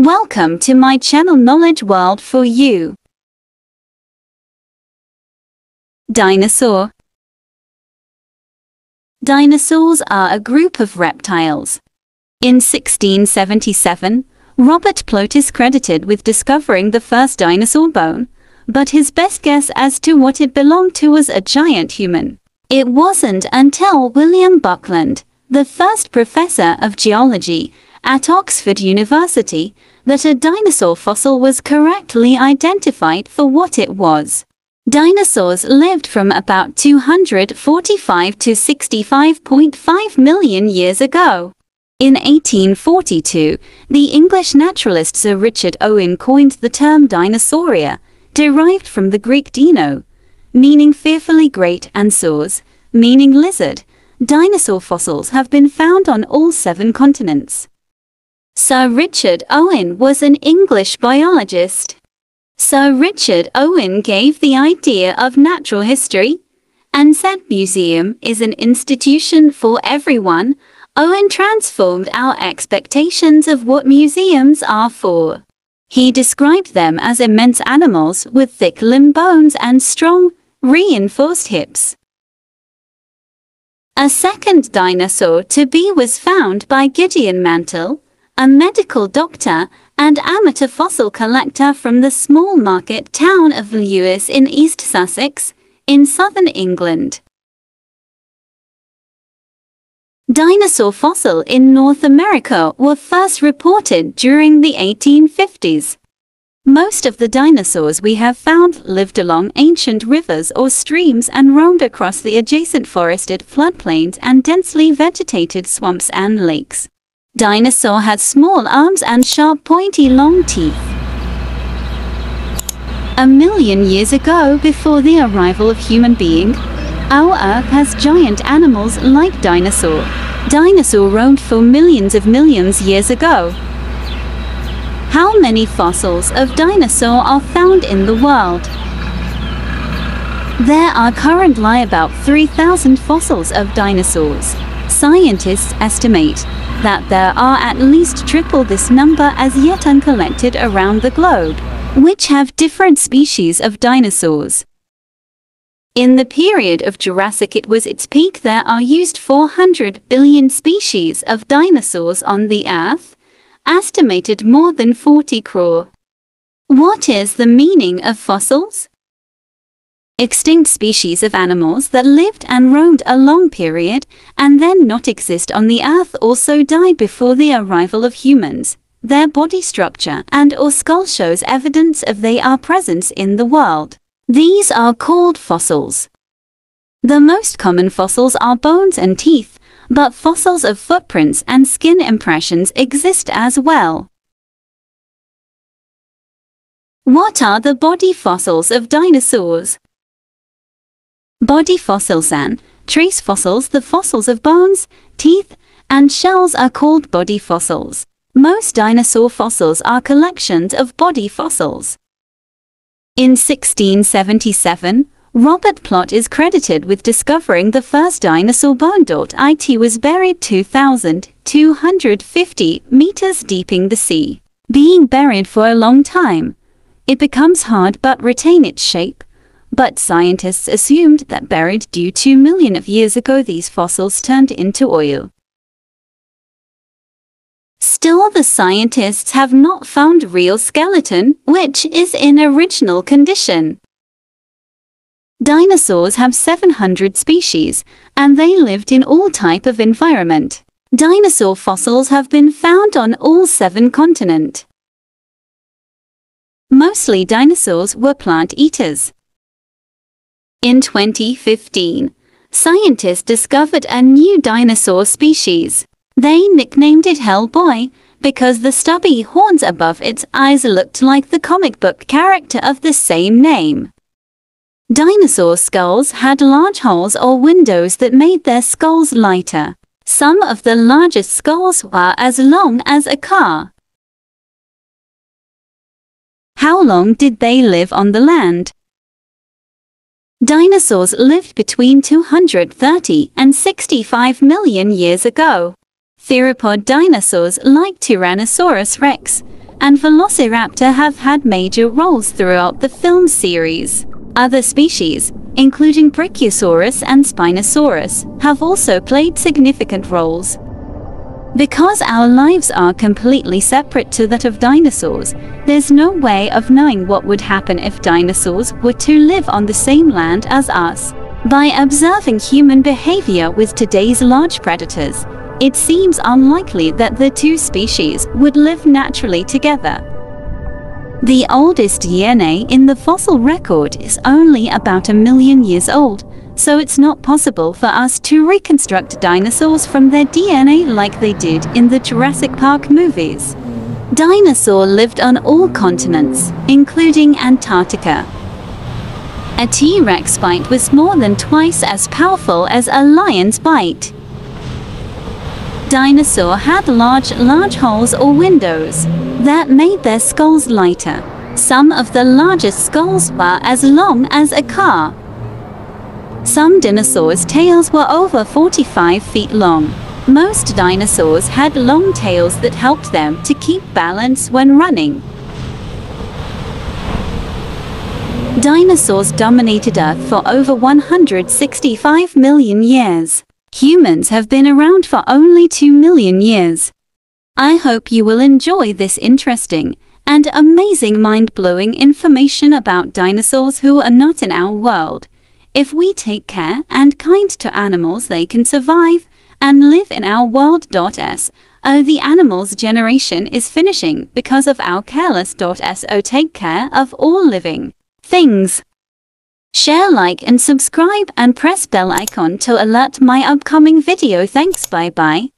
Welcome to my channel Knowledge World for You. Dinosaur Dinosaurs are a group of reptiles. In 1677, Robert Plot is credited with discovering the first dinosaur bone, but his best guess as to what it belonged to was a giant human. It wasn't until William Buckland, the first professor of geology at Oxford University, that a dinosaur fossil was correctly identified for what it was. Dinosaurs lived from about 245 to 65.5 million years ago. In 1842, the English naturalist Sir Richard Owen coined the term dinosauria, derived from the Greek dino, meaning fearfully great, and saurs, meaning lizard. Dinosaur fossils have been found on all seven continents. Sir Richard Owen was an English biologist. Sir Richard Owen gave the idea of natural history and said museum is an institution for everyone. Owen transformed our expectations of what museums are for. He described them as immense animals with thick limb bones and strong, reinforced hips. A second dinosaur to be was found by Gideon Mantell, a medical doctor and amateur fossil collector from the small market town of Lewes in East Sussex, in southern England. Dinosaur fossil in North America were first reported during the 1850s. Most of the dinosaurs we have found lived along ancient rivers or streams and roamed across the adjacent forested floodplains and densely vegetated swamps and lakes. Dinosaur had small arms and sharp pointy long teeth. A million years ago before the arrival of human being, our Earth has giant animals like dinosaur. Dinosaur roamed for millions of millions years ago. How many fossils of dinosaur are found in the world? There are currently about 3,000 fossils of dinosaurs. Scientists estimate that there are at least triple this number as yet uncollected around the globe, which have different species of dinosaurs. In the period of Jurassic it was its peak there are used 400 billion species of dinosaurs on the Earth, estimated more than 40 crore. What is the meaning of fossils? Extinct species of animals that lived and roamed a long period and then not exist on the earth also died before the arrival of humans. Their body structure and or skull shows evidence of their presence in the world. These are called fossils. The most common fossils are bones and teeth, but fossils of footprints and skin impressions exist as well. What are the body fossils of dinosaurs? Body fossils and trace fossils The fossils of bones, teeth, and shells are called body fossils. Most dinosaur fossils are collections of body fossils. In 1677, Robert Plot is credited with discovering the first dinosaur bone. It was buried 2,250 meters deep in the sea. Being buried for a long time, it becomes hard but retain its shape, but scientists assumed that buried due 2 million of years ago these fossils turned into oil. Still the scientists have not found real skeleton, which is in original condition. Dinosaurs have 700 species, and they lived in all type of environment. Dinosaur fossils have been found on all seven continents. Mostly dinosaurs were plant eaters. In 2015, scientists discovered a new dinosaur species. They nicknamed it Hellboy because the stubby horns above its eyes looked like the comic book character of the same name. Dinosaur skulls had large holes or windows that made their skulls lighter. Some of the largest skulls were as long as a car. How long did they live on the land? Dinosaurs lived between 230 and 65 million years ago. Theropod dinosaurs like Tyrannosaurus rex, and Velociraptor have had major roles throughout the film series. Other species, including Brachiosaurus and Spinosaurus, have also played significant roles. Because our lives are completely separate to that of dinosaurs, there's no way of knowing what would happen if dinosaurs were to live on the same land as us. By observing human behavior with today's large predators, it seems unlikely that the two species would live naturally together. The oldest DNA in the fossil record is only about a million years old, so it's not possible for us to reconstruct dinosaurs from their DNA like they did in the Jurassic Park movies. Dinosaur lived on all continents, including Antarctica. A T-Rex bite was more than twice as powerful as a lion's bite. Dinosaur had large, large holes or windows that made their skulls lighter. Some of the largest skulls were as long as a car. Some dinosaurs' tails were over 45 feet long. Most dinosaurs had long tails that helped them to keep balance when running. Dinosaurs dominated Earth for over 165 million years. Humans have been around for only 2 million years. I hope you will enjoy this interesting and amazing mind-blowing information about dinosaurs who are not in our world. If we take care and kind to animals they can survive and live in our world.s. Oh, the animals generation is finishing because of our careless.so oh, take care of all living things. Share, like and subscribe and press bell icon to alert my upcoming video. Thanks, bye bye.